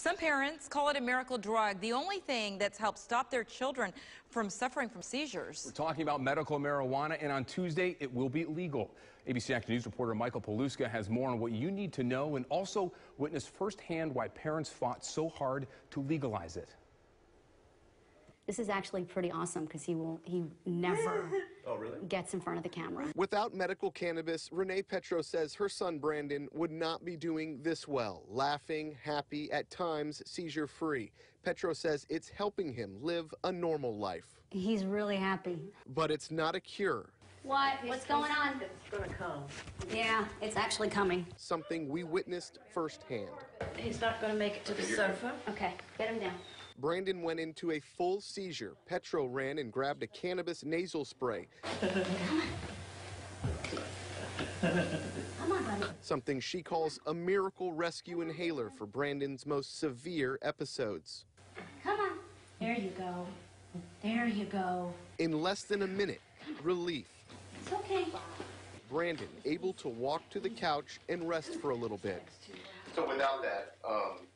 Some parents call it a miracle drug, the only thing that's helped stop their children from suffering from seizures. We're talking about medical marijuana, and on Tuesday, it will be legal. ABC Action News reporter Michael Paluska has more on what you need to know and also witness firsthand why parents fought so hard to legalize it. This is actually pretty awesome because he will he never Oh, gets in front of the camera. Without medical cannabis, Renee Petro says her son Brandon would not be doing this well, laughing, happy, at times seizure free. Petro says it's helping him live a normal life. He's really happy. But it's not a cure, What? What's going on? It's gonna come. Yeah, it's actually coming. something we witnessed firsthand. He's not gonna make it to the sofa. Okay, get him down. Brandon went into a full seizure. Petro ran and grabbed a cannabis nasal spray, Come on, buddy. something she calls a miracle rescue inhaler for Brandon's most severe episodes. Come on. There you go. There you go. In less than a minute, relief. It's okay. Brandon able to walk to the couch and rest for a little bit. So without that, um,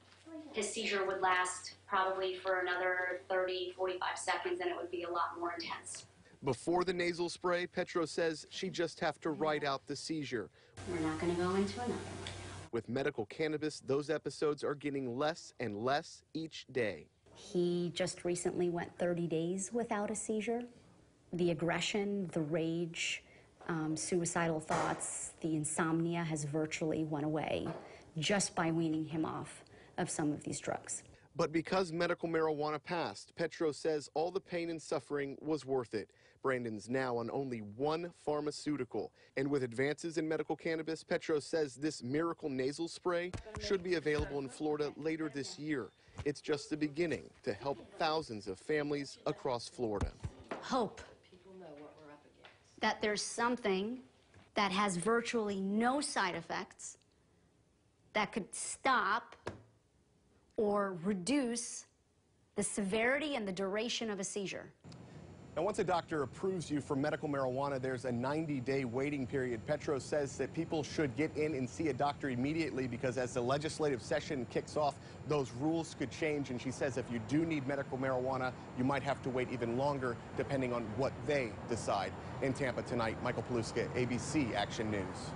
His seizure would last probably for another 30, 45 seconds, and it would be a lot more intense. before the nasal spray, Petro says she just have to write out the seizure. We're not going to go into another one. With medical cannabis, those episodes are getting less and less each day. He just recently went 30 days without a seizure. The aggression, the rage, um, suicidal thoughts, the insomnia has virtually went away just by weaning him off of some of these drugs. But because medical marijuana passed, Petro says all the pain and suffering was worth it. Brandon's now on only one pharmaceutical. And with advances in medical cannabis, Petro says this miracle nasal spray should be available in Florida later this year. It's just the beginning to help thousands of families across Florida. Hope that there's something that has virtually no side effects that could stop or reduce the severity and the duration of a seizure. Now, once a doctor approves you for medical marijuana, there's a 90-day waiting period. Petro says that people should get in and see a doctor immediately because as the legislative session kicks off, those rules could change. And she says if you do need medical marijuana, you might have to wait even longer depending on what they decide. In Tampa tonight, Michael Paluska, ABC Action News.